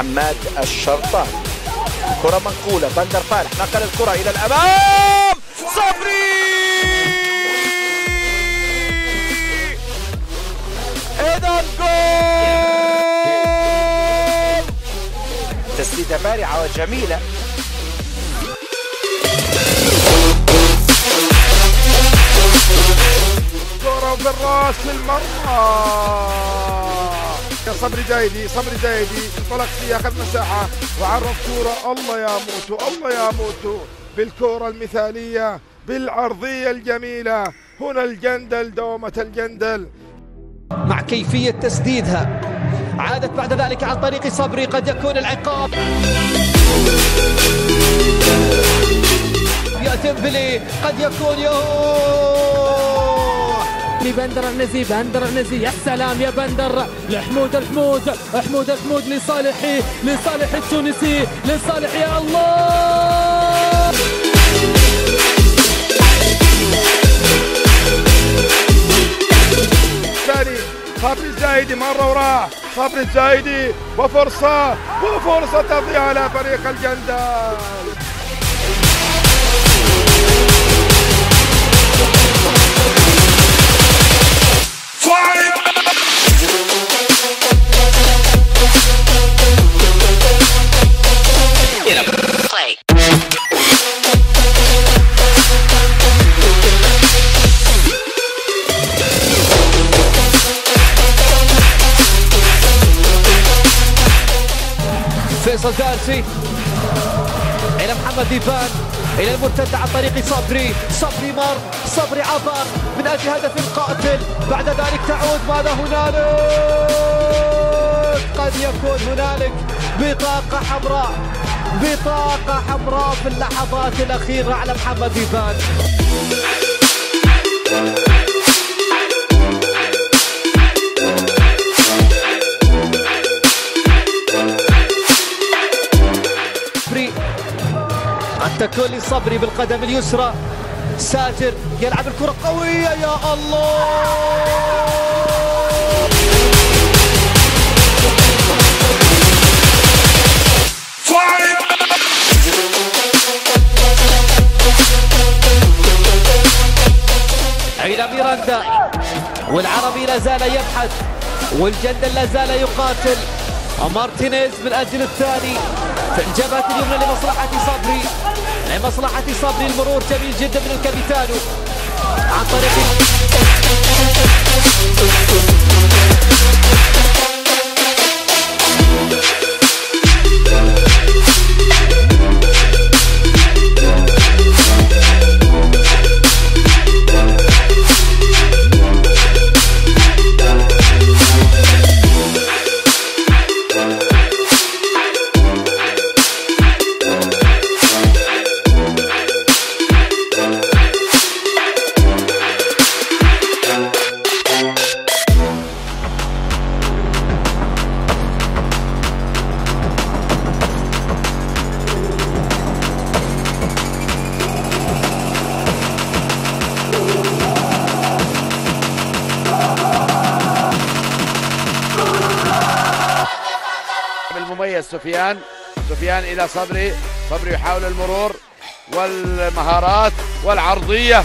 حماد الشرطان كرة منقولة. بندر فالح نقل الكرة إلى الأمام. صبري إذا جول! تسديدة بارعة وجميلة. كرة بالرأس للمرمى. صبري زايدي صبري زايدي انطلق فيها اخذ مساحه وعرف كورة. الله يا موتو الله يا موتو. بالكورة المثالية بالعرضية الجميلة. هنا الجندل دومة الجندل. مع كيفية تسديدها. عادت بعد ذلك عن طريق صبري. قد يكون العقاب. يا بلي قد يكون يهو لبندر النزي بندر النزي يا سلام يا بندر. لحمود الحمود حمود الحمود لصالحي لصالح التونسي لصالح يا الله. صبري الزايدي مرة وراح صبري الزايدي وفرصة وفرصة تضيع على فريق الجندل. فيصل دارسي إلى محمد ديفان. إلى المرتد عن طريق صبري. صبري مر صبري عبر. من أجل هدف قاتل. بعد ذلك تعود. ماذا هنالك؟ قد يكون هنالك بطاقة حمراء. بطاقة حمراء في اللحظات الأخيرة على محمد ديفان تكولي صبري بالقدم اليسرى. ساتر يلعب الكرة قوية يا الله! إلى ميراندا والعربي لا زال يبحث والجندل لا زال يقاتل. مارتينيز من أجل الثاني. في الجبهة اليمنى لمصلحة صبري. لمصلحة صبري المرور جميل جدا من الكابيتانو. عن طريق المميز سفيان سفيان إلى صبري. صبري يحاول المرور والمهارات والعرضية.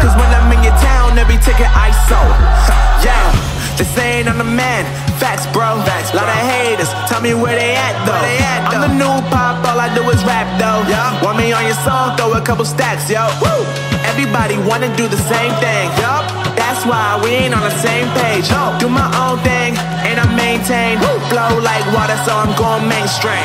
Cause when I'm in your town, every ticket I sold. Yeah, they saying I'm the man. Facts, bro. Facts, Lot of haters, tell me where they at though. I'm the new pop, all I do is rap though. Yeah. Want me on your song, throw a couple stacks, yo. Woo. Everybody wanna do the same thing. Yup. That's why we ain't on the same page. Do my own thing, and I maintain. Flow like water, so I'm going mainstream.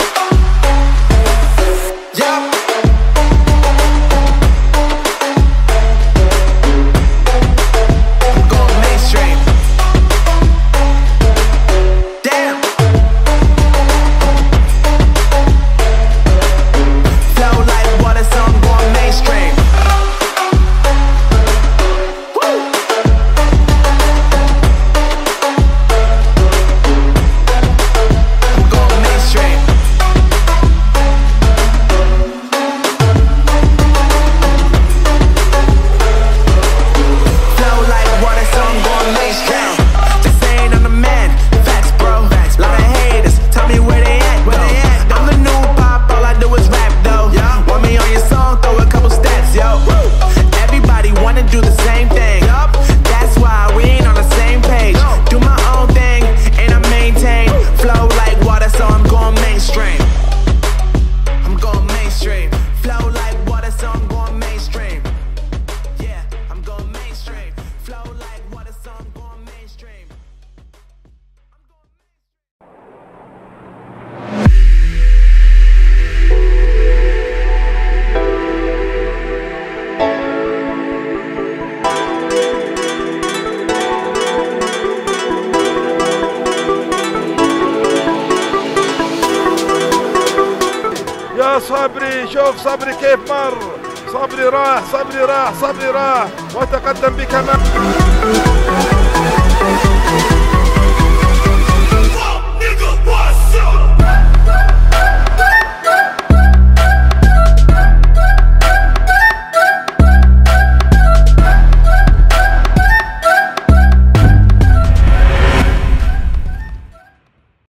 يا صبري شوف صبري كيف مر. صبري راح صبري راح صبري راح. وتقدم بكمان